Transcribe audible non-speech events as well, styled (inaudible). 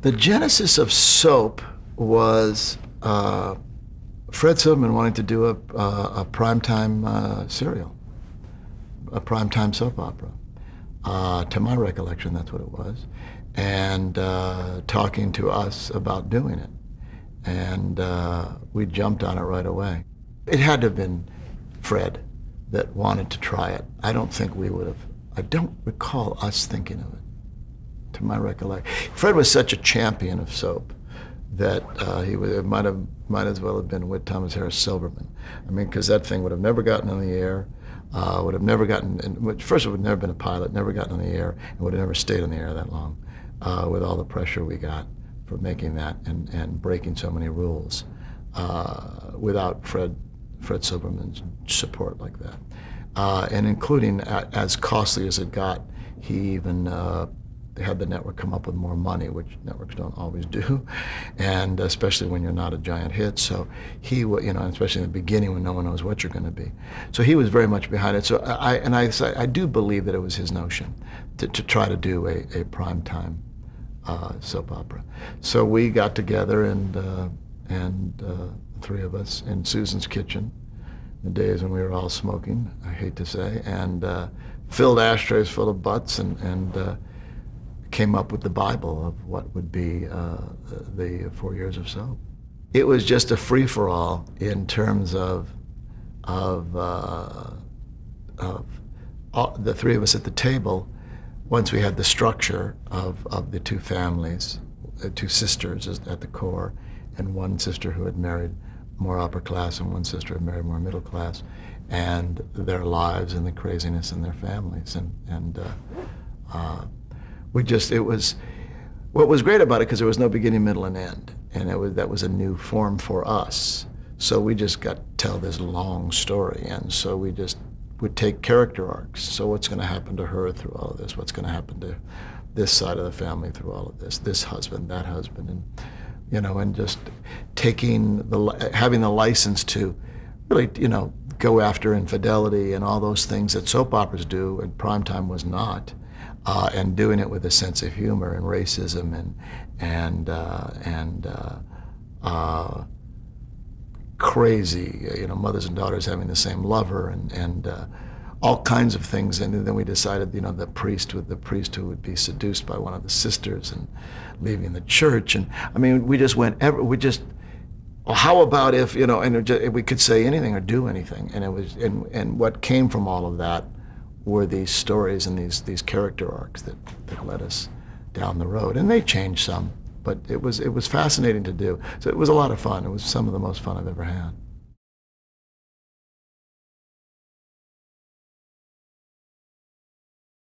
The genesis of soap was uh, Fred Silverman wanting to do a, uh, a primetime uh, serial, a primetime soap opera. Uh, to my recollection, that's what it was. And uh, talking to us about doing it. And uh, we jumped on it right away. It had to have been Fred that wanted to try it. I don't think we would have, I don't recall us thinking of it, to my recollection. Fred was such a champion of soap that uh, he would, it might have might as well have been Witt Thomas Harris Silverman. I mean, because that thing would have never gotten on the air, uh, would have never gotten. And, first, it would have never been a pilot, never gotten on the air, and would have never stayed on the air that long, uh, with all the pressure we got for making that and, and breaking so many rules, uh, without Fred Fred Silverman's support like that, uh, and including as costly as it got, he even uh, had the network come up with more money, which networks don't always do, (laughs) and especially when you're not a giant hit. So he, you know, especially in the beginning when no one knows what you're going to be. So he was very much behind it. So I, and I, I do believe that it was his notion to, to try to do a, a prime time uh, soap opera. So we got together and uh, and uh, three of us in Susan's kitchen, the days when we were all smoking, I hate to say, and uh, filled ashtrays full of butts and and uh, came up with the Bible of what would be uh, the four years of soap. It was just a free for all in terms of of, uh, of all, the three of us at the table. Once we had the structure of, of the two families, uh, two sisters at the core, and one sister who had married more upper class and one sister had married more middle class, and their lives and the craziness in their families. And, and uh, uh, we just it was what was great about it because there was no beginning, middle, and end, and it was that was a new form for us. So we just got to tell this long story, and so we just would take character arcs. So what's going to happen to her through all of this? What's going to happen to this side of the family through all of this? This husband, that husband, and you know, and just taking the having the license to really, you know, go after infidelity and all those things that soap operas do, and primetime was not uh, and doing it with a sense of humor and racism and and uh, and uh, uh crazy, you know, mothers and daughters having the same lover and and uh, all kinds of things. And then we decided, you know, the priest with the priest who would be seduced by one of the sisters and leaving the church. And I mean, we just went. Ever, we just. Well, how about if you know, and just, we could say anything or do anything, and it was, and and what came from all of that were these stories and these these character arcs that, that led us down the road. And they changed some, but it was it was fascinating to do. So it was a lot of fun. It was some of the most fun I've ever had.